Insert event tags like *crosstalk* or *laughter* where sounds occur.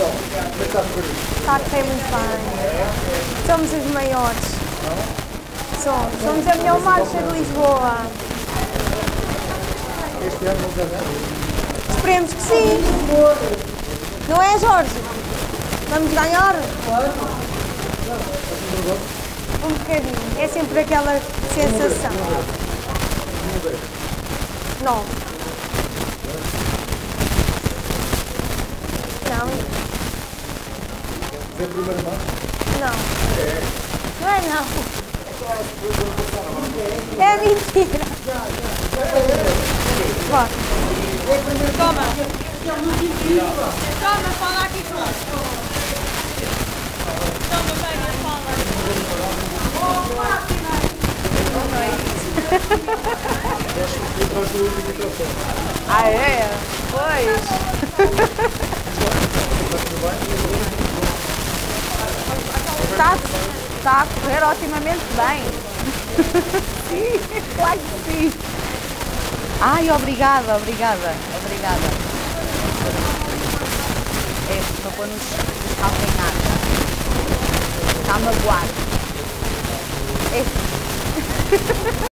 Está a correr muito bem. Somos os maiores. Somos. Somos a melhor marcha de Lisboa. Este ano não ganhar? Esperemos que sim. Não é, Jorge? Vamos ganhar? Um bocadinho. É sempre aquela sensação. Não. Não. É a primeira mão? Não. Não é não. É mentira. Vá. Toma. Toma, fala aqui conosco. Toma, fala. Ah, é? Pois. *laughs* Está, está a correr otimamente bem. *laughs* Sim, claro que sim. Ai, obrigada, obrigada, obrigada. É, para nos calcanhar. Está a magoar. É. *laughs*